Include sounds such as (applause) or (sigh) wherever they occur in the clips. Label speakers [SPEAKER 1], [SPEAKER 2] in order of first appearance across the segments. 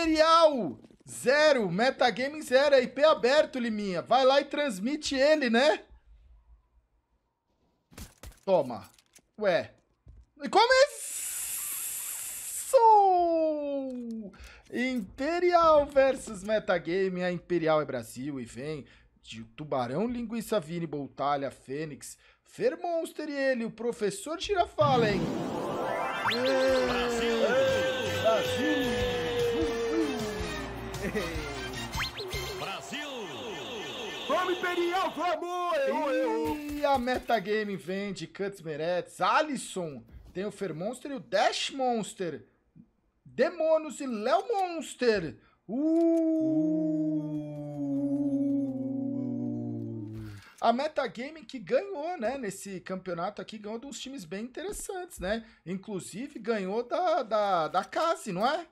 [SPEAKER 1] Imperial zero, Metagame zero, é IP aberto, Liminha. Vai lá e transmite ele, né? Toma. Ué. E começou! Imperial versus Metagame. A Imperial é Brasil e vem de Tubarão, Linguiça Vini, Boltalha, Fênix, Fermonster e ele, o professor Girafalen. Brasil! Brasil!
[SPEAKER 2] Vamos, Imperial, vamos! Eu, eu.
[SPEAKER 1] E a Metagame vem de Cuts Meretz, Alisson, tem o Fermonster e o Dash Monster, Demonos e Léo Monster. Uh! A Metagame que ganhou, né, nesse campeonato aqui, ganhou de uns times bem interessantes, né? Inclusive ganhou da, da, da Case, não é?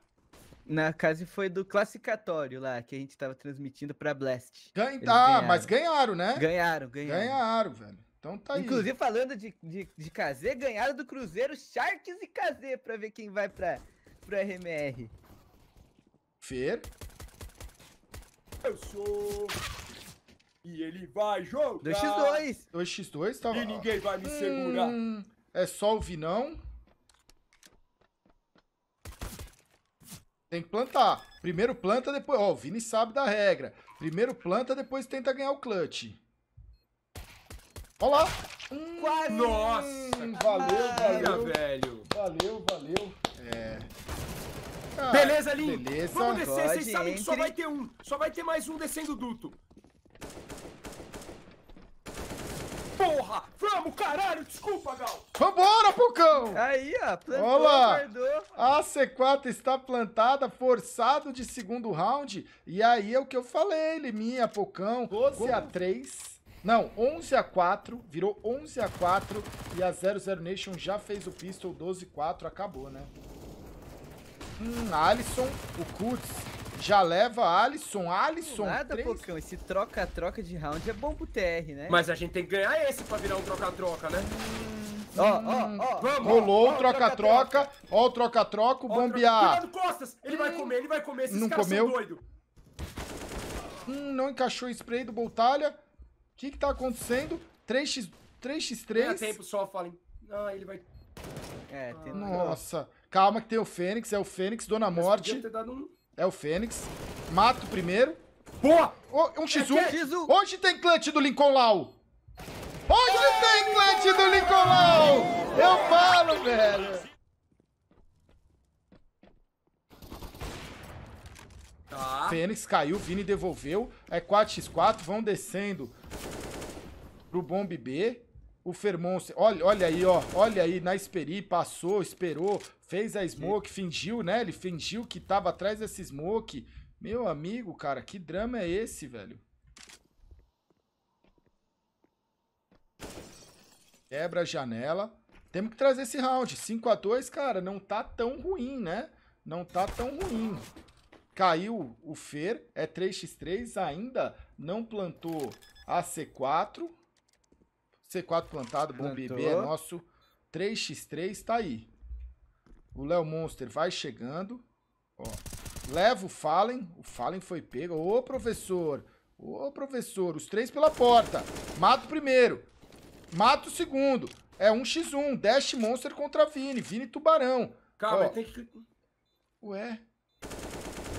[SPEAKER 3] Na casa foi do classificatório lá, que a gente tava transmitindo pra Blast.
[SPEAKER 1] Ganha... Ah,
[SPEAKER 3] ganharam.
[SPEAKER 1] mas ganharam, né?
[SPEAKER 3] Ganharam, ganharam.
[SPEAKER 1] Ganharam, velho. Então tá aí.
[SPEAKER 3] Inclusive, falando de, de, de KZ, ganharam do Cruzeiro Sharks e KZ pra ver quem vai pra, pro RMR.
[SPEAKER 1] Fer.
[SPEAKER 2] Eu sou. E ele vai jogar.
[SPEAKER 3] 2x2.
[SPEAKER 1] 2x2 tava.
[SPEAKER 2] E ninguém vai me segurar.
[SPEAKER 1] Hum, é só o Vinão. Tem que plantar. Primeiro planta, depois. Ó, o Vini sabe da regra. Primeiro planta, depois tenta ganhar o clutch. Ó lá. Hum,
[SPEAKER 3] Quase.
[SPEAKER 2] Nossa,
[SPEAKER 1] valeu,
[SPEAKER 2] Mentira,
[SPEAKER 1] valeu.
[SPEAKER 2] velho.
[SPEAKER 1] Valeu, valeu. É. Ah,
[SPEAKER 2] Beleza, Lin.
[SPEAKER 1] Beleza.
[SPEAKER 2] Vamos descer,
[SPEAKER 3] Pode,
[SPEAKER 2] vocês sabem que só vai ter um. Só vai ter mais um descendo o duto. Porra! Vamos, caralho! Desculpa, Gal!
[SPEAKER 1] Vambora, Pocão!
[SPEAKER 3] Aí, ó. Plantou,
[SPEAKER 1] Olá.
[SPEAKER 3] guardou.
[SPEAKER 1] A C4 está plantada, forçado de segundo round. E aí é o que eu falei, Liminha, Pocão. 12 a 3. Não, 11 a 4. Virou 11 a 4. E a 00 Nation já fez o pistol 12 a 4. Acabou, né? Hum, Alisson, o Kutz já leva Alisson. Alisson,
[SPEAKER 3] Nada,
[SPEAKER 1] três-
[SPEAKER 3] Pocão. Esse troca-troca de round é bom pro TR, né?
[SPEAKER 2] Mas a gente tem que ganhar esse pra virar um troca-troca, né?
[SPEAKER 3] Ó, ó, ó.
[SPEAKER 2] Vamos!
[SPEAKER 1] Rolou o troca-troca. Ó o troca-troca, o bombear.
[SPEAKER 2] Cuidado, Costas! Ele vai comer, ele vai comer. Esses
[SPEAKER 1] Não
[SPEAKER 2] caras
[SPEAKER 1] comeu?
[SPEAKER 2] são doidos.
[SPEAKER 1] Hum, não encaixou o spray do Boltalha. O que que tá acontecendo? 3x, 3x3.
[SPEAKER 2] Ganha tempo só, falem. Ah, ele vai...
[SPEAKER 3] É, tem
[SPEAKER 1] Nossa. Calma que tem o Fênix. É o Fênix, Dona
[SPEAKER 2] Podia
[SPEAKER 1] Morte.
[SPEAKER 2] ter dado um...
[SPEAKER 1] É o Fênix. Mata o primeiro.
[SPEAKER 2] Boa!
[SPEAKER 1] Ô, um X1.
[SPEAKER 2] É
[SPEAKER 3] X1.
[SPEAKER 1] Hoje tem clutch do Lincoln Lau. Hoje tem clutch do Lincoln Lau. Eu falo, velho.
[SPEAKER 2] Tá.
[SPEAKER 1] Fênix caiu, Vini devolveu. É 4x4, vão descendo pro bomb B. O Fermonster, olha, olha aí, ó. Olha aí, na Esperi, passou, esperou, fez a smoke, fingiu, né? Ele fingiu que tava atrás desse smoke. Meu amigo, cara, que drama é esse, velho? Quebra a janela. Temos que trazer esse round. 5 a 2 cara, não tá tão ruim, né? Não tá tão ruim. Caiu o Fer, é 3x3, ainda não plantou a C4. C4 plantado, bom
[SPEAKER 3] Plantou.
[SPEAKER 1] bebê, é nosso. 3x3 tá aí. O Léo Monster vai chegando. Ó, leva o Fallen. O Fallen foi pego. Ô, professor. Ô, professor. Os três pela porta. Mata o primeiro. Mata o segundo. É 1x1. Dash Monster contra Vini. Vini Tubarão.
[SPEAKER 2] Calma, tem que...
[SPEAKER 1] Ué.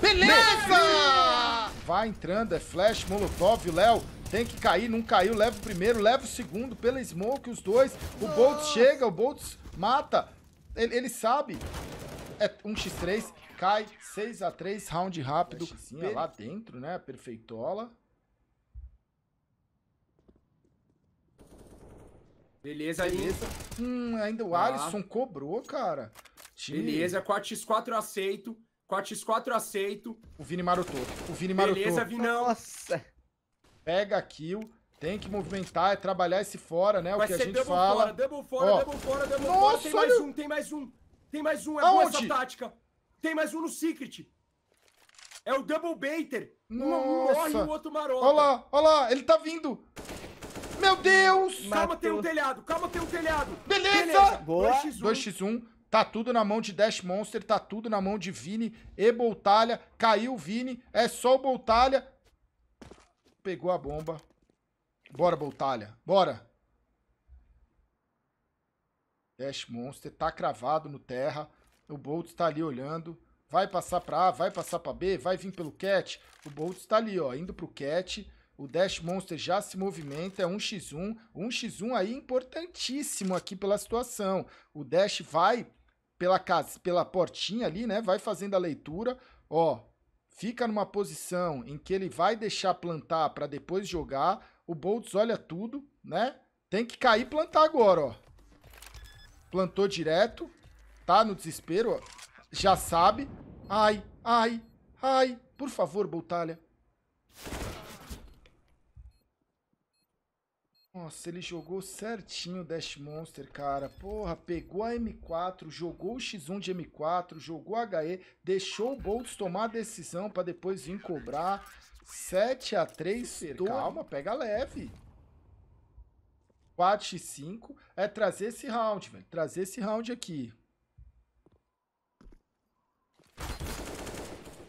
[SPEAKER 1] Beleza! Vai entrando, é flash, molotov, o Léo tem que cair, não caiu, leva o primeiro, leva o segundo, pela smoke, os dois. O Boltz chega, o Boltz mata. Ele, ele sabe. É 1x3, cai, 6x3, round rápido. Flashzinha lá dentro, né? Perfeitola.
[SPEAKER 2] Beleza.
[SPEAKER 1] Beleza. Hum, ainda o
[SPEAKER 2] Tá.
[SPEAKER 1] Alisson cobrou, cara.
[SPEAKER 2] Beleza, 4x4 eu aceito. 4x4 eu aceito.
[SPEAKER 1] O Vini marotou. O Vini marotou.
[SPEAKER 2] Beleza, Vinão.
[SPEAKER 3] Nossa.
[SPEAKER 1] Pega a kill, tem que movimentar, é trabalhar esse fora, né? O
[SPEAKER 2] Vai
[SPEAKER 1] que a
[SPEAKER 2] ser
[SPEAKER 1] gente
[SPEAKER 2] double
[SPEAKER 1] fala.
[SPEAKER 2] fora, double fora,
[SPEAKER 1] Ó.
[SPEAKER 2] double fora, double
[SPEAKER 1] Nossa,
[SPEAKER 2] fora. Tem mais
[SPEAKER 1] olha-
[SPEAKER 2] um, tem mais um. Tem mais um, é boa
[SPEAKER 1] Aonde?
[SPEAKER 2] essa tática. Tem mais um no Secret. É o double baiter. Um, um
[SPEAKER 1] Nossa.
[SPEAKER 2] morre o outro marota.
[SPEAKER 1] Olha lá, olha lá, ele tá vindo. Meu Deus!
[SPEAKER 2] Calma,
[SPEAKER 3] Matou.
[SPEAKER 2] tem um telhado, calma, tem um telhado.
[SPEAKER 1] Beleza!
[SPEAKER 3] Boa.
[SPEAKER 2] 2x1.
[SPEAKER 1] 2x1, Tá tudo na mão de Dash Monster, tá tudo na mão de Vini e Boltalha. Caiu o Vini, é só o Boltalha. Pegou a bomba. Bora, Boltalha, bora. Dash Monster tá cravado no terra. O Bolt tá ali olhando. Vai passar pra A, vai passar pra B, vai vir pelo Cat. O Bolt tá ali, ó, indo pro Cat. O Dash Monster já se movimenta, é 1x1. 1x1 aí importantíssimo aqui pela situação. O Dash vai pela, casa, pela portinha ali, né? Vai fazendo a leitura. Ó, fica numa posição em que ele vai deixar plantar para depois jogar. O Boltz olha tudo, né? Tem que cair e plantar agora, ó. Plantou direto. Tá no desespero, ó. Já sabe. Ai, ai, ai. Por favor, Boltalha. Nossa, ele jogou certinho o Dash Monster, cara. Porra, pegou a M4, jogou o X1 de M4, jogou HE, deixou o Boltz tomar a decisão para depois vir cobrar. 7 a 3 Calma, pega leve. 4 x 5 é trazer esse round, velho. Trazer esse round aqui.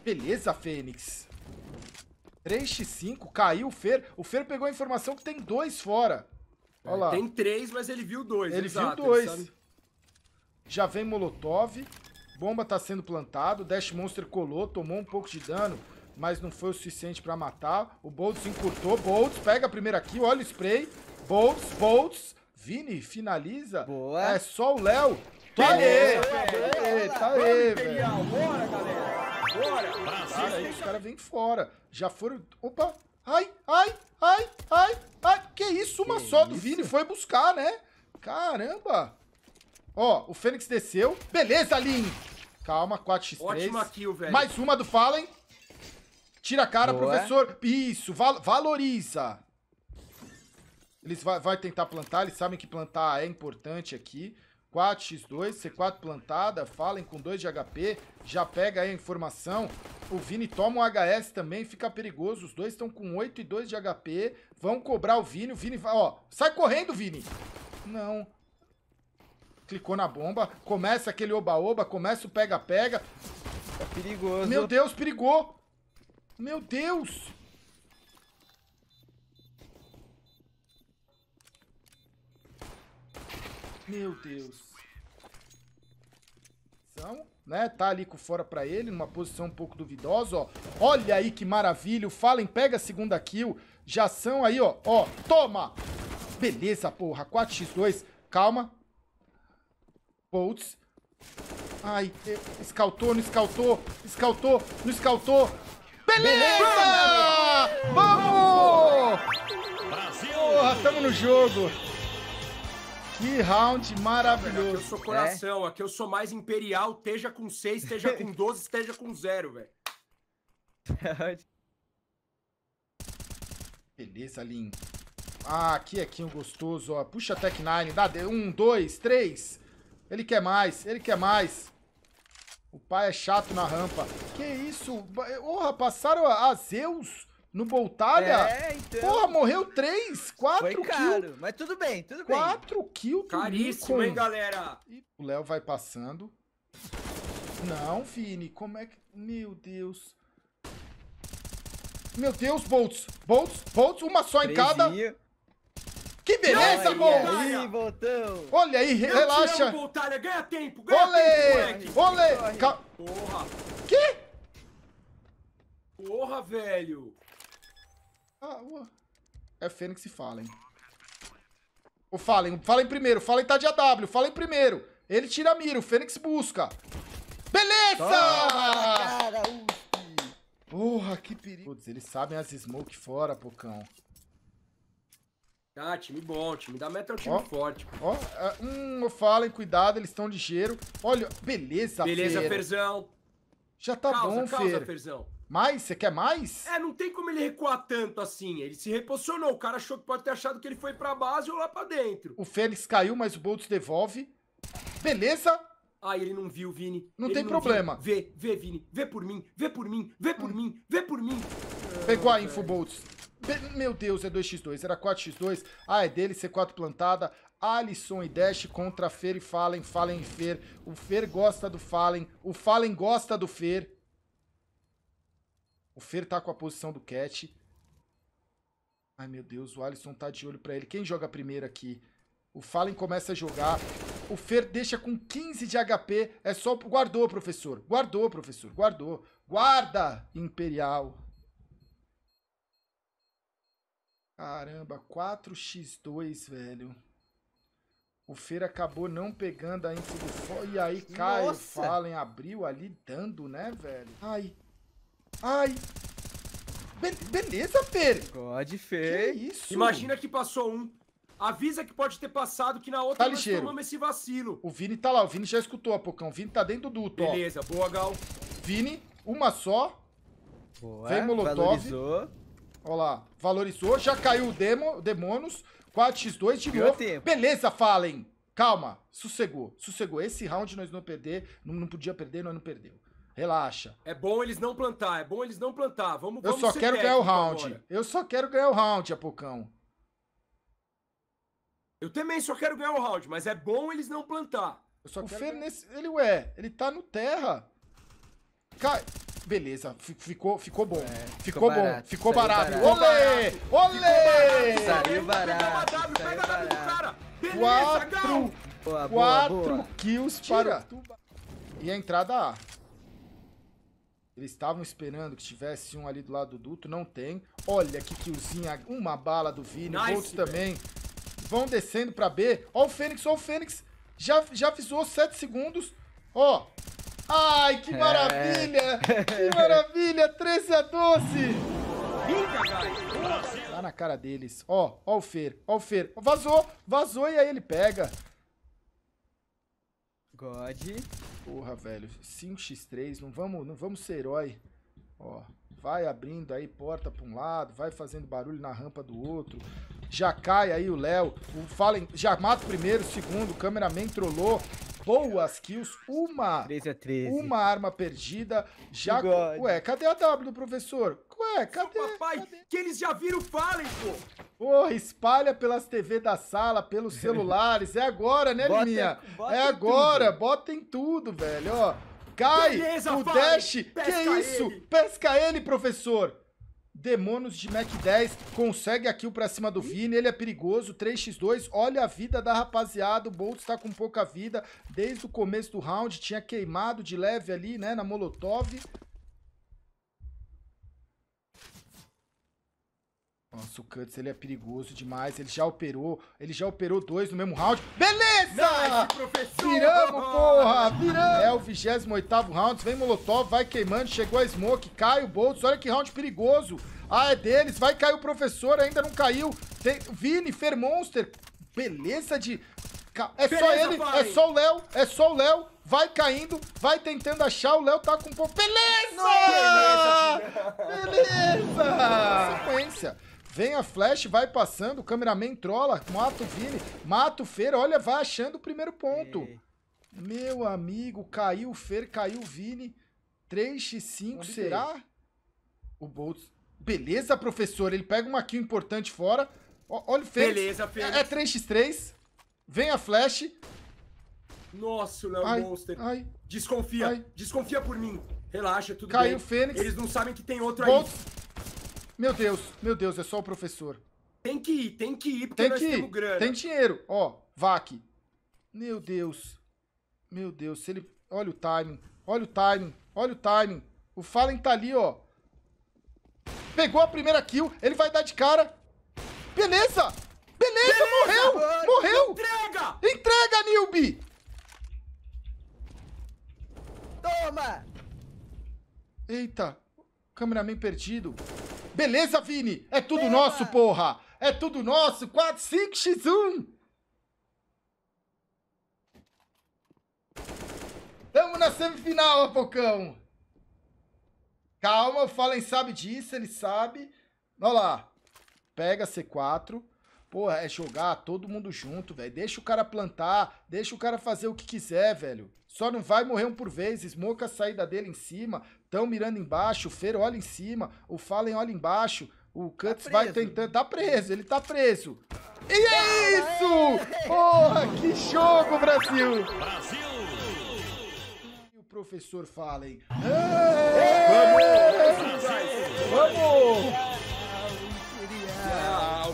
[SPEAKER 1] Beleza, Fênix. 3x5, caiu o Fer. O Fer pegou a informação que tem dois fora. Olha lá.
[SPEAKER 2] Tem três, mas ele viu dois.
[SPEAKER 1] Ele
[SPEAKER 2] exato,
[SPEAKER 1] viu dois. Já vem Molotov. Bomba tá sendo plantado. Dash Monster colou, tomou um pouco de dano, mas não foi o suficiente para matar. O Boltz encurtou. Boltz pega a primeira kill. Olha o spray. Boltz, Boltz. Vini finaliza.
[SPEAKER 3] Boa.
[SPEAKER 1] É só o Léo. Tá aí, tá aí, tá aí, velho.
[SPEAKER 2] Bora, galera. Bora.
[SPEAKER 1] Cara, aí os caras vêm fora. Já foram... Opa! Ai, ai, ai, ai, ai. Que isso? Uma
[SPEAKER 3] Que
[SPEAKER 1] só do
[SPEAKER 3] isso?
[SPEAKER 1] Vini foi buscar, né? Caramba. Ó, o Fênix desceu. Beleza, Lin. Calma, 4x3.
[SPEAKER 2] Ótima kill, velho.
[SPEAKER 1] Mais uma do Fallen. Tira a cara,
[SPEAKER 3] Boa.
[SPEAKER 1] professor. Isso, val- valoriza. Eles vai, vai tentar plantar, eles sabem que plantar é importante aqui. 4x2, C4 plantada, Fallen com 2 de HP, já pega aí a informação. O Vini toma um HS também, fica perigoso. Os dois estão com 8 e 2 de HP. Vão cobrar o Vini, o Vini vai, ó, sai correndo, Vini. Não. Clicou na bomba, começa aquele oba-oba, começa o pega-pega.
[SPEAKER 3] Tá perigoso.
[SPEAKER 1] Meu Deus, perigou! Meu Deus! Meu Deus. São, né? Tá ali com fora pra ele, numa posição um pouco duvidosa, ó. Olha aí que maravilha. O Fallen pega a segunda kill. Já são aí, ó. Ó, toma! Beleza, porra. 4x2. Calma. Boltz. Ai, escautou, não escautou, escautou, não escautou. Beleza! Vamos! Porra, tamo no jogo. Que round
[SPEAKER 2] Aqui eu
[SPEAKER 1] maravilhoso.
[SPEAKER 2] sou coração, aqui eu sou mais imperial, esteja com 6, esteja com (laughs) 12, esteja com 0, velho. (laughs)
[SPEAKER 1] Beleza, Lin. Ah, aqui é Kinho gostoso, ó. Puxa a Tech 9, dá de- um, dois, três. Ele quer mais, ele quer mais. O pai é chato na rampa. Que isso? Porra, passaram a a Zeus no Boltalha?
[SPEAKER 3] É, então.
[SPEAKER 1] Porra, morreu três, quatro
[SPEAKER 3] Foi
[SPEAKER 1] kills.
[SPEAKER 3] caro, mas tudo bem, tudo bem.
[SPEAKER 1] Quatro kills do
[SPEAKER 2] Caríssimo,
[SPEAKER 1] Lincoln.
[SPEAKER 2] hein, galera?
[SPEAKER 1] O Léo vai passando. Não, Vini, como é que... Meu Deus. Meu Deus, Boltz. Boltz, Boltz, uma só em cada. Que beleza,
[SPEAKER 3] Olha
[SPEAKER 1] Boltz.
[SPEAKER 3] aí, voltão.
[SPEAKER 1] Olha aí, re- relaxa.
[SPEAKER 2] amo, Boltalha, ganha tempo, ganha tempo,
[SPEAKER 1] Olê,
[SPEAKER 2] moleque.
[SPEAKER 1] olê.
[SPEAKER 3] Corre.
[SPEAKER 1] Ca-
[SPEAKER 2] Porra,
[SPEAKER 1] Que?
[SPEAKER 2] porra, velho.
[SPEAKER 1] Ah, ué. É Fênix e Fallen. O Fallen, Fallen primeiro. Fallen tá de AW, Fallen primeiro. Ele tira a mira, o Fênix busca. Beleza!
[SPEAKER 3] Toma, cara, USP.
[SPEAKER 1] Porra, que perigo. Putz, eles sabem as smoke fora, Pocão.
[SPEAKER 2] Ah, time bom, time da Meta é um time
[SPEAKER 1] Ó.
[SPEAKER 2] forte.
[SPEAKER 1] Ó, é, hum, Fallen, cuidado, eles estão ligeiro. Olha, beleza,
[SPEAKER 2] Beleza,
[SPEAKER 1] Fer.
[SPEAKER 2] Ferzão.
[SPEAKER 1] Já tá
[SPEAKER 2] causa,
[SPEAKER 1] bom, Fer.
[SPEAKER 2] Ferzão.
[SPEAKER 1] Mais? Você quer mais?
[SPEAKER 2] É, não tem como ele recuar tanto assim. Ele se reposicionou. O cara achou que pode ter achado que ele foi pra base ou lá pra dentro.
[SPEAKER 1] O Fênix caiu, mas o Boltz devolve. Beleza?
[SPEAKER 2] Ah, ele não viu, Vini.
[SPEAKER 1] Não
[SPEAKER 2] Ele
[SPEAKER 1] tem problema.
[SPEAKER 2] viu. Vê, vê, Vini. Vê por mim, vê por mim, vê por mim, vê por mim.
[SPEAKER 1] Pegou a info, Boltz. Meu Deus, é 2x2. Era 4x2. Ah, é dele, C4 plantada. Alisson e Dash contra Fer e Fallen. Fallen e Fer. O Fer gosta do Fallen. O Fallen gosta do Fer. O Fer tá com a posição do Cat. Ai, meu Deus, o Alisson tá de olho pra ele. Quem joga primeiro aqui? O Fallen começa a jogar. O Fer deixa com 15 de HP. É só... Guardou, professor. Guardou, professor. Guardou. Guarda, Imperial. Caramba, 4x2, velho. O Fer acabou não pegando a info do. E aí cai o Fallen, abriu ali, dando, né, velho? Ai. Ai. Be beleza, Fer.
[SPEAKER 3] God, Fer.
[SPEAKER 1] Que isso?
[SPEAKER 2] Imagina que passou um. Avisa que pode ter passado, que na outra
[SPEAKER 1] tá nós tomamos
[SPEAKER 2] esse vacilo.
[SPEAKER 1] O Vini tá lá, o Vini já escutou a Pocão. O Vini tá dentro do duto,
[SPEAKER 2] Beleza, ó. boa, Gal.
[SPEAKER 1] Vini, uma só.
[SPEAKER 3] Boa,
[SPEAKER 1] Vem Molotov.
[SPEAKER 3] Valorizou.
[SPEAKER 1] Olha lá, valorizou. Já caiu o demo, Demonos. 4x2 de novo. Tempo. Beleza, Fallen. Calma, sossegou, sossegou. Esse round nós não perder, não, não podia perder, nós não perdeu. Relaxa.
[SPEAKER 2] É bom eles não plantar, é bom eles não plantar. Vamos,
[SPEAKER 1] Eu
[SPEAKER 2] vamos
[SPEAKER 1] só quero ganhar o round. Agora. Eu só quero ganhar o round, Apocão.
[SPEAKER 2] Eu também só quero ganhar o round, mas é bom eles não plantar.
[SPEAKER 1] o Fer, nesse, ele, ué, ele tá no terra. Cai. Beleza, ficou, ficou bom. É, ficou, ficou bom, barato, ficou barato. barato. Olê! Olê!
[SPEAKER 3] Saiu barato. Saiu
[SPEAKER 2] barato.
[SPEAKER 1] Quatro, boa, quatro boa. kills para E a entrada A. Eles estavam esperando que tivesse um ali do lado do duto, não tem. Olha que killzinha, uma bala do Vini, nice, outros também. Vão descendo pra B. Ó o Fênix, ó o Fênix. Já, já avisou 7 segundos. Ó, Ai, que maravilha! É. Que maravilha! 13 a 12! Tá na cara deles. Ó, ó o Fer, ó o Fer. Vazou, vazou e aí ele pega.
[SPEAKER 3] God.
[SPEAKER 1] Porra, velho. 5x3, não vamos, não vamos ser herói. Ó, vai abrindo aí porta pra um lado, vai fazendo barulho na rampa do outro. Já cai aí o Léo. O Fallen já mata o primeiro, o segundo. O cameraman trollou boas kills, uma,
[SPEAKER 3] 13 a 13.
[SPEAKER 1] uma arma perdida, já... Ué, cadê a W do professor? Ué, cadê?
[SPEAKER 2] Seu papai, cadê? que eles já viram Fallen, pô!
[SPEAKER 1] Porra, espalha pelas TV da sala, pelos (laughs) celulares, é agora, né, bota, Liminha? Bota é agora, tudo. bota em tudo, velho, ó. Cai, Beleza, o. Dash, Pesca que isso? Ele. Pesca ele, professor! Demônios de Mac 10 consegue a kill pra cima do Vini, ele é perigoso, 3x2, olha a vida da rapaziada, o Bolt tá com pouca vida, desde o começo do round, tinha queimado de leve ali, né, na Molotov. Nossa, o Cuts, ele é perigoso demais, ele já operou, ele já operou dois no mesmo round. Beleza! Nice, Viramos, porra! Viramos! É o 28º round, vem Molotov, vai queimando, chegou a Smoke, cai o Boltz, olha que round perigoso. Ah, é deles, vai cair o professor, ainda não caiu. Tem Vini, Fer Monster, beleza de... É beleza, só ele, pai. é só o Léo, é só o Léo. Vai caindo, vai tentando achar, o Léo tá com pouco... Beleza! Beleza! Beleza! Sequência. Vem a flash, vai passando, o cameraman trola, mata o Vini, mata o Fer, olha, vai achando o primeiro ponto. Meu amigo, caiu o Fer, caiu o Vini. 3x5, será? O Boltz. Beleza, professor, ele pega uma kill importante fora. olha o Fênix.
[SPEAKER 2] Beleza,
[SPEAKER 1] Fênix. É, 3x3. Vem a flash.
[SPEAKER 2] Nossa, o Léo Monster.
[SPEAKER 1] Ai,
[SPEAKER 2] desconfia, ai. desconfia por mim. Relaxa, tudo
[SPEAKER 1] Caiu
[SPEAKER 2] bem.
[SPEAKER 1] Caiu o Fênix.
[SPEAKER 2] Eles não sabem que tem outro
[SPEAKER 1] Boltz. aí. Meu Deus, meu Deus, é só o professor.
[SPEAKER 2] Tem que ir, tem que ir, porque
[SPEAKER 1] tem
[SPEAKER 2] nós
[SPEAKER 1] que ir.
[SPEAKER 2] grana.
[SPEAKER 1] Tem dinheiro. Ó, VAC. Meu Deus. Meu Deus, se ele... Olha o timing. Olha o timing. Olha o timing. O Fallen tá ali, ó. Pegou a primeira kill. Ele vai dar de cara. Beleza! Beleza, Beleza morreu! Mano. Morreu!
[SPEAKER 2] Entrega!
[SPEAKER 1] Entrega, Nilby!
[SPEAKER 3] Toma!
[SPEAKER 1] Eita. Cameraman perdido. Beleza, Vini? É tudo nosso, porra! É tudo nosso! 4, 5, x1! Tamo na semifinal, Apocão! Calma, o Fallen sabe disso, ele sabe. Olha lá. Pega C4. Porra, é jogar todo mundo junto, velho. Deixa o cara plantar, deixa o cara fazer o que quiser, velho. Só não vai morrer um por vez. Smoke a saída dele em cima. Tão mirando embaixo. O Fer olha em cima. O Fallen olha embaixo. O Cuts
[SPEAKER 3] Tá
[SPEAKER 1] vai tentando. Tá preso, ele tá preso. E é isso! Porra, que jogo, Brasil! E o professor Fallen. Vamos! Vamos!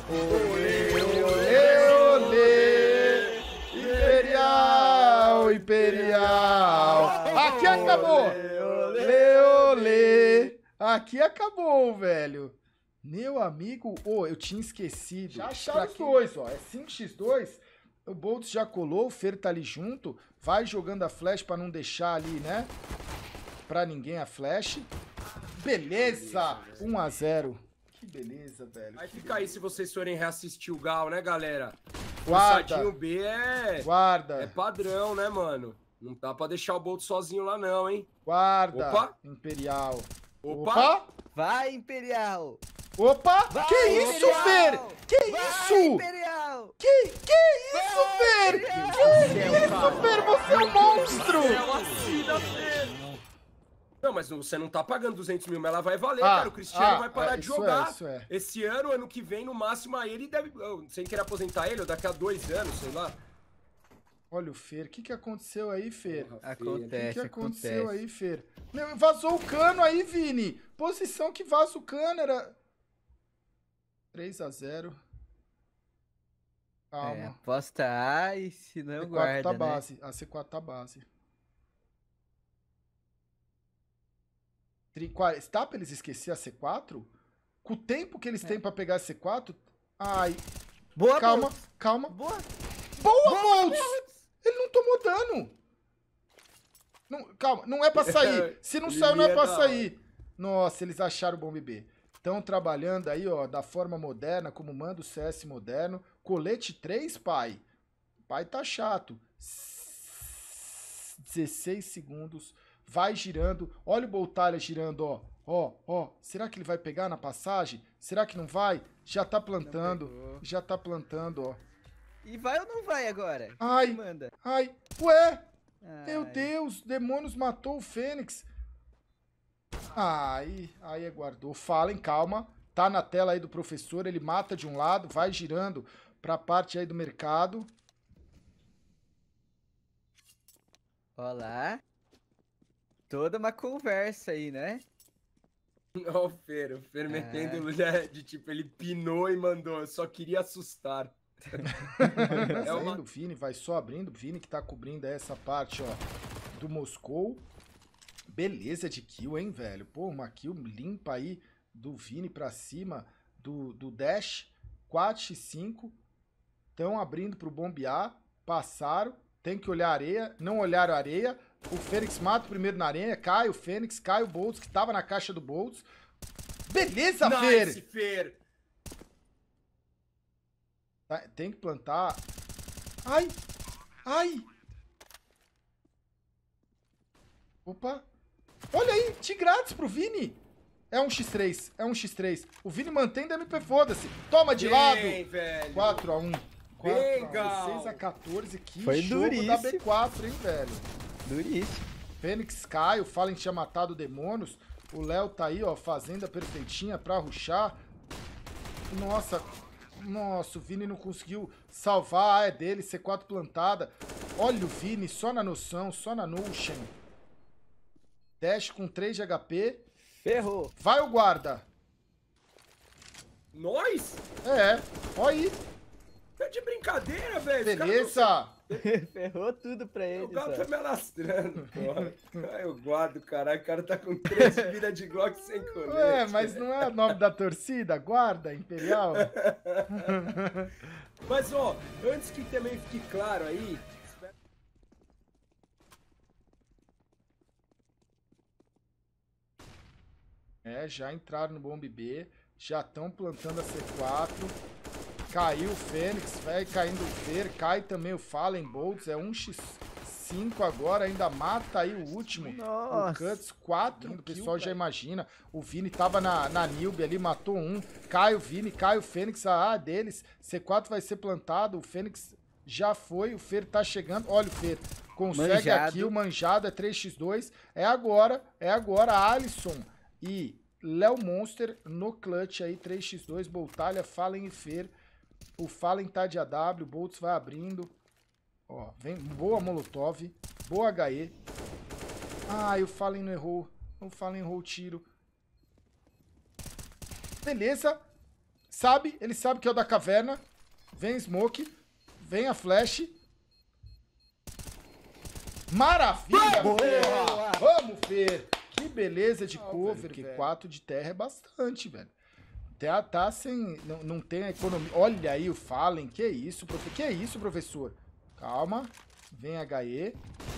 [SPEAKER 1] Olê, olê, olê! Imperial, Imperial! Aqui acabou! Aqui acabou, velho. Meu amigo, ô, eu tinha esquecido. Já acharam os dois, ó. É 5x2. O Boltz já colou, o Fer tá ali junto. Vai jogando a flash pra não deixar ali, né? Pra ninguém a flash. Beleza! 1 a 0 Que beleza, velho.
[SPEAKER 2] Vai
[SPEAKER 1] que
[SPEAKER 2] ficar aí se vocês forem reassistir o Gal, né, galera?
[SPEAKER 1] Guarda.
[SPEAKER 2] Forçadinho B é,
[SPEAKER 1] Guarda,
[SPEAKER 2] é padrão, né, mano? Não dá pra deixar o Bolt sozinho lá não, hein?
[SPEAKER 1] guarda.
[SPEAKER 2] Opa.
[SPEAKER 1] Imperial.
[SPEAKER 2] Opa!
[SPEAKER 1] Opa!
[SPEAKER 3] Vai, Imperial!
[SPEAKER 1] Opa!
[SPEAKER 3] Vai,
[SPEAKER 1] que isso,
[SPEAKER 3] Imperial!
[SPEAKER 1] Fer? Que
[SPEAKER 3] Vai,
[SPEAKER 1] isso?
[SPEAKER 3] Imperial!
[SPEAKER 1] Que, que isso, Fer? Que isso, Fer? Você é um monstro!
[SPEAKER 2] Não, mas você não tá pagando 200 mil, mas ela vai valer,
[SPEAKER 1] Ah,
[SPEAKER 2] cara. O Cristiano
[SPEAKER 1] ah,
[SPEAKER 2] vai parar
[SPEAKER 1] é,
[SPEAKER 2] de
[SPEAKER 1] isso
[SPEAKER 2] jogar.
[SPEAKER 1] é, é.
[SPEAKER 2] Esse ano, ano que vem, no máximo, aí ele deve. Sem querer aposentar ele, ou daqui a dois anos, sei lá.
[SPEAKER 1] Olha o Fer. O que, que aconteceu aí, Fer?
[SPEAKER 2] Porra,
[SPEAKER 1] O
[SPEAKER 3] Acontece,
[SPEAKER 1] que, que aconteceu
[SPEAKER 3] acontece.
[SPEAKER 1] aí, Fer? Meu, vazou o cano aí, Vini. Posição que vaza o cano era... 3 a 0 Calma.
[SPEAKER 3] É, aposta A e se não
[SPEAKER 1] C4
[SPEAKER 3] guarda,
[SPEAKER 1] tá
[SPEAKER 3] né?
[SPEAKER 1] base. A C4 tá base. Está pra eles esquecer a C4? Com o tempo que eles
[SPEAKER 3] É.
[SPEAKER 1] têm pra pegar a C4? Ai,
[SPEAKER 3] Boa,
[SPEAKER 1] calma,
[SPEAKER 3] Boltz.
[SPEAKER 1] calma.
[SPEAKER 3] Boa!
[SPEAKER 1] Boa, Boltz! Ele não tomou dano. Não, calma, não é pra (laughs) sair. Se não saiu, não é pra
[SPEAKER 2] da
[SPEAKER 1] sair. Nossa, eles acharam o bom bebê. Estão trabalhando aí, ó, da forma moderna, como manda o CS moderno. Colete 3, pai. Pai tá chato. 16 segundos. Vai girando. Olha o Boltalha girando, ó. Ó, ó. Será que ele vai pegar na passagem? Será que não vai? Já tá plantando. Já tá plantando, ó.
[SPEAKER 3] E vai ou não vai agora?
[SPEAKER 1] Ai.
[SPEAKER 3] Manda.
[SPEAKER 1] Ai, ué. Meu
[SPEAKER 3] Ai.
[SPEAKER 1] Deus, Demônios matou o Fênix. Aí, aí guardou. Falem, calma. Tá na tela aí do professor, ele mata de um lado, vai girando pra parte aí do mercado.
[SPEAKER 3] Olá. Toda uma conversa aí, né?
[SPEAKER 2] Ó, o Fer, o Fer metendo de, de tipo, ele pinou e mandou, eu só queria assustar.
[SPEAKER 1] Vai (laughs)
[SPEAKER 2] É uma-
[SPEAKER 1] Vini vai só abrindo. O Vini que tá cobrindo essa parte, ó, do Moscou. Beleza de kill, hein, velho? Pô, uma kill limpa aí do Vini pra cima do, do Dash. 4x5. Estão abrindo pro bombear. Passaram. Tem que olhar a areia. Não olharam a areia. O Fênix mata o primeiro na areia. Cai o Fênix. Cai o Boltz, que tava na caixa do Boltz. Beleza, Fer!
[SPEAKER 2] Nice, Fer!
[SPEAKER 1] Tá, Tem que plantar. Ai! Ai! Opa! Olha aí, de grátis pro Vini! É um X3, é um X3. O Vini mantém da MP, foda-se. Toma de lado!
[SPEAKER 2] Bem, velho.
[SPEAKER 1] 4x1.
[SPEAKER 2] Bem, Gal.
[SPEAKER 1] 16 a 14. Que
[SPEAKER 3] Foi
[SPEAKER 1] jogo da
[SPEAKER 3] duríssimo.
[SPEAKER 1] B4, hein, velho?
[SPEAKER 3] Duríssimo.
[SPEAKER 1] Fênix cai, o Fallen tinha matado o Demônios. O Léo tá aí, ó, fazenda perfeitinha pra ruxar. Nossa, nossa, o Vini não conseguiu salvar. Ah, é dele, C4 plantada. Olha o Vini, só na noção, só na Notion. Dash com 3 de HP.
[SPEAKER 3] Ferrou.
[SPEAKER 1] Vai o guarda.
[SPEAKER 2] Nós?
[SPEAKER 1] É, ó aí.
[SPEAKER 2] Tá de brincadeira, velho.
[SPEAKER 1] Beleza. (laughs)
[SPEAKER 3] Ferrou tudo pra ele.
[SPEAKER 2] O cara
[SPEAKER 3] só.
[SPEAKER 2] tá me alastrando, (laughs) porra. Ai, eu guardo, caralho. O cara tá com 13 (laughs) vidas de Glock sem colete.
[SPEAKER 1] Ué, mas não é o nome da torcida? Guarda Imperial?
[SPEAKER 2] Mas, ó, antes que também fique claro aí.
[SPEAKER 1] É, já entraram no bombe B, já estão plantando a C4. Caiu o Fênix, vai caindo o Fer, cai também o Fallen Bolts, é 1x5 agora, ainda mata aí o último. O
[SPEAKER 3] Nossa.
[SPEAKER 1] Cuts 4, o pessoal já imagina. O Vini tava na, na Nilbe ali, matou um. Cai o Vini, cai o Fênix, a A deles. C4 vai ser plantado, o Fênix já foi, o Fer tá chegando. Olha o Fer, consegue
[SPEAKER 3] Manjado.
[SPEAKER 1] aqui o manjado, é 3x2. É agora, é agora. Alisson e Léo Monster no clutch aí, 3x2, Boltalha, Fallen e Fer. O Fallen tá de AW, o Boltz vai abrindo. Ó, vem, boa Molotov, boa HE. Ai, o Fallen não errou. O Fallen errou o tiro. Beleza. Sabe, ele sabe que é o da caverna. Vem Smoke, vem a Flash. Maravilha,
[SPEAKER 3] Boa!
[SPEAKER 1] Fer! Vamos, Fer! Que beleza de cover,
[SPEAKER 3] velho,
[SPEAKER 1] que
[SPEAKER 3] velho.
[SPEAKER 1] 4 de terra é bastante, velho. Tá, tá sem. Não, não tem a economia. Olha aí o Fallen. Que isso, profe... Que isso, professor? Calma. Vem HE.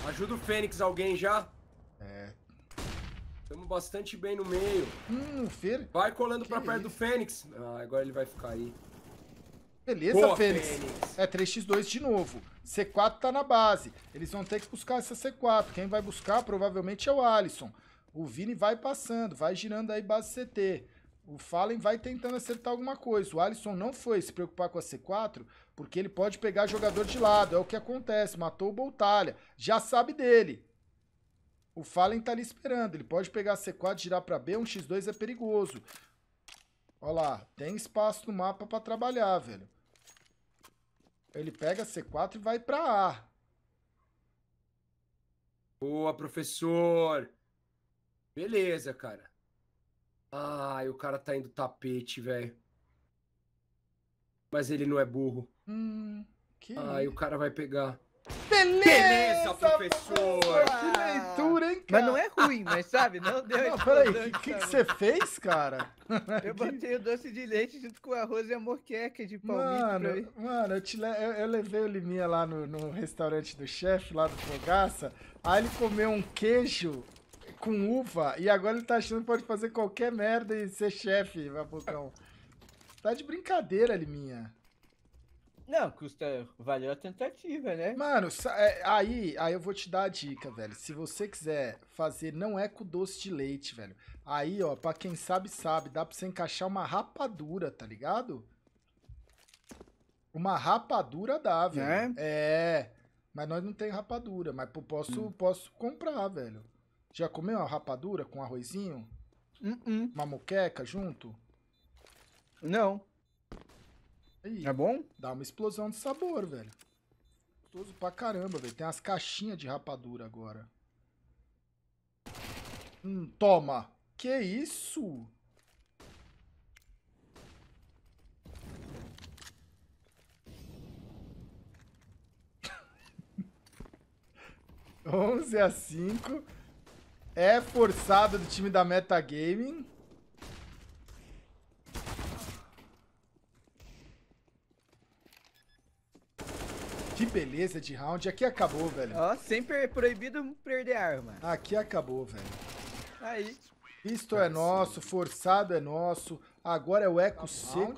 [SPEAKER 2] Ajuda o Fênix, alguém já? É. Estamos bastante bem no meio.
[SPEAKER 1] Hum, o Fer.
[SPEAKER 2] Vai colando
[SPEAKER 1] Que
[SPEAKER 2] pra perto do
[SPEAKER 1] isso?
[SPEAKER 2] Fênix. Ah, agora ele vai ficar aí.
[SPEAKER 1] Beleza,
[SPEAKER 2] Boa,
[SPEAKER 1] Fênix.
[SPEAKER 2] Fênix.
[SPEAKER 1] É 3x2 de novo. C4 tá na base. Eles vão ter que buscar essa C4. Quem vai buscar provavelmente é o Alisson. O Vini vai passando, vai girando aí base CT. O Fallen vai tentando acertar alguma coisa. O Alisson não foi se preocupar com a C4, porque ele pode pegar jogador de lado. É o que acontece. Matou o Boltalha. Já sabe dele. O Fallen tá ali esperando. Ele pode pegar a C4, girar pra B. Um X2 é perigoso. Olha lá. Tem espaço no mapa pra trabalhar, velho. Ele pega a C4 e vai pra A.
[SPEAKER 2] Boa, professor. Beleza, cara. Ai, o cara tá indo tapete, velho. Mas ele não é burro.
[SPEAKER 1] Hum, que
[SPEAKER 2] Ai, o cara vai pegar.
[SPEAKER 1] beleza,
[SPEAKER 2] Beleza, professor!
[SPEAKER 1] Que leitura, hein, cara?
[SPEAKER 3] Mas não é ruim, mas sabe, não (laughs) deu
[SPEAKER 1] Não, peraí, o que,
[SPEAKER 3] sabor.
[SPEAKER 1] você fez, cara? (laughs)
[SPEAKER 3] Eu botei o doce de leite junto com o arroz e a moqueca de palmito.
[SPEAKER 1] Mano, mano eu, te le- eu, eu levei o Liminha lá no, no restaurante do chefe, lá do Fogaça. Aí ele comeu um queijo com uva e agora ele tá achando que pode fazer qualquer merda e ser chefe, Vapucão. Tá de brincadeira, Liminha.
[SPEAKER 3] Não, custa. Valeu a tentativa, né?
[SPEAKER 1] Mano, é, aí, aí eu vou te dar a dica, velho. Se você quiser fazer, não é com doce de leite, velho. Aí, ó, pra quem sabe, sabe, dá pra você encaixar uma rapadura, tá ligado? Uma rapadura dá, velho. É. Mas nós não tem rapadura, mas posso, posso comprar, velho. Já comeu uma rapadura com arrozinho?
[SPEAKER 3] Uh-uh.
[SPEAKER 1] Uma moqueca junto?
[SPEAKER 3] Não.
[SPEAKER 1] Aí,
[SPEAKER 3] É bom?
[SPEAKER 1] dá uma explosão de sabor, velho. Gostoso pra caramba, velho. Tem umas caixinhas de rapadura agora. Hum, toma. Que isso? (laughs) Onze a 5. É forçado do time da Metagaming. Que beleza de round. Aqui acabou, velho.
[SPEAKER 3] Ó, sempre é proibido perder arma.
[SPEAKER 1] Aqui acabou, velho.
[SPEAKER 3] Aí.
[SPEAKER 1] Isto é nosso, forçado é nosso. Agora é o eco seco.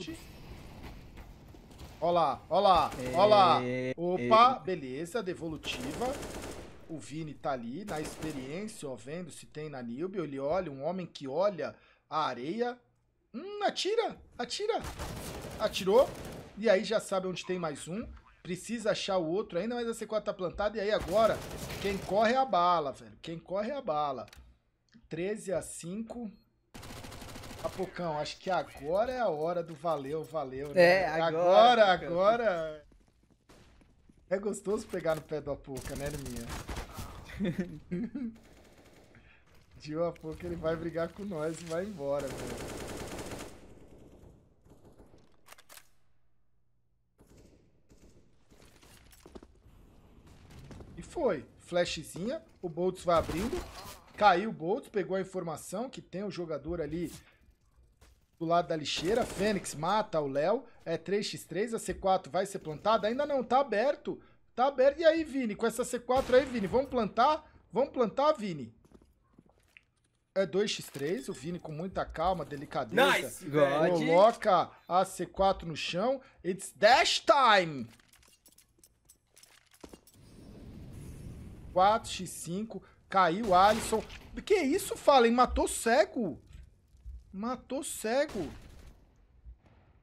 [SPEAKER 1] Ó lá, ó lá, ó lá.
[SPEAKER 3] É,
[SPEAKER 1] Opa, beleza, devolutiva. O Vini tá ali na experiência, ó, vendo se tem na Nilbe. Ele olha, um homem que olha a areia. Hum, atira, atira. Atirou. E aí já sabe onde tem mais um. Precisa achar o outro ainda, mas a C4 tá plantada. E aí agora, quem corre é a bala, velho. Quem corre é a bala. 13 a 5. Apocão, acho que agora é a hora do valeu, valeu, né?
[SPEAKER 3] É, agora,
[SPEAKER 1] Agora, agora. É gostoso pegar no pé do Apoca, né, minha? De o Apoca ele vai brigar com nós e vai embora, velho. E foi. Flashzinha, o Boltz vai abrindo. Caiu o Boltz, pegou a informação que tem o jogador ali do lado da lixeira. Fênix mata o Léo. É 3x3, a C4 vai ser plantada. Ainda não, tá aberto. Tá aberto. E aí, Vini? Com essa C4 aí, Vini, vamos plantar? Vamos plantar, Vini? É 2x3, o Vini com muita calma, delicadeza.
[SPEAKER 2] Nice,
[SPEAKER 3] God.
[SPEAKER 1] Coloca a C4 no chão. It's dash time! 4x5. Caiu o Alisson. Que isso, Fallen? Matou cego. Matou cego.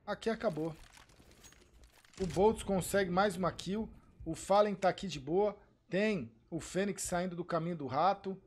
[SPEAKER 1] Aqui acabou. O Boltz consegue mais uma kill. O Fallen tá aqui de boa. Tem o Fênix saindo do caminho do rato.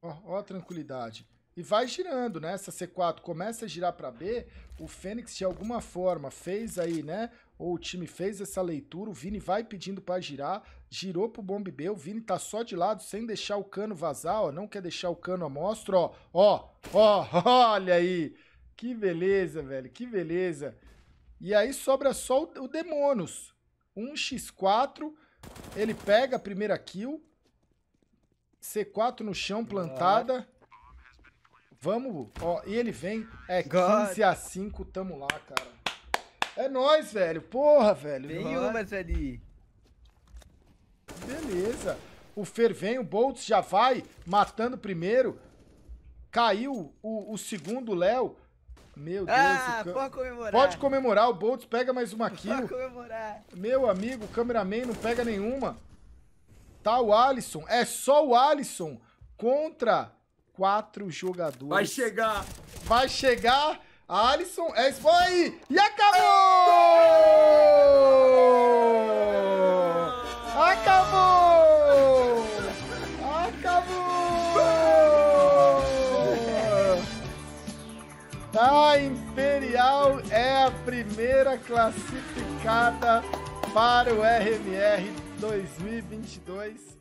[SPEAKER 1] Ó, ó a tranquilidade. E vai girando, né? Essa C4 começa a girar para B, o Fênix de alguma forma fez aí, né? Ou o time fez essa leitura, o Vini vai pedindo para girar, girou pro bomb B, o Vini tá só de lado, sem deixar o cano vazar, ó, não quer deixar o cano à mostra, ó, ó, ó, (laughs) olha aí, que beleza, velho, que beleza. E aí sobra só o, o Demonos, 1x4, ele pega a primeira kill, C4 no chão, plantada. Vamos, ó, e ele vem, é 15 a 5, tamo lá, cara. É nóis, velho, porra, velho.
[SPEAKER 3] Umas ali.
[SPEAKER 1] Beleza. O Fer vem, o Boltz já vai, matando o primeiro. Caiu o, o segundo, Léo. Meu Deus.
[SPEAKER 3] Ah, cam... pode comemorar.
[SPEAKER 1] Pode comemorar, o Boltz pega mais uma kill.
[SPEAKER 3] Pode comemorar.
[SPEAKER 1] Meu amigo, o cameraman não pega nenhuma. Tá o Alisson, é só o Alisson contra quatro jogadores.
[SPEAKER 2] Vai chegar.
[SPEAKER 1] Vai chegar. Alisson, é aí. E acabou! Acabou! A primeira classificada para o RMR 2022.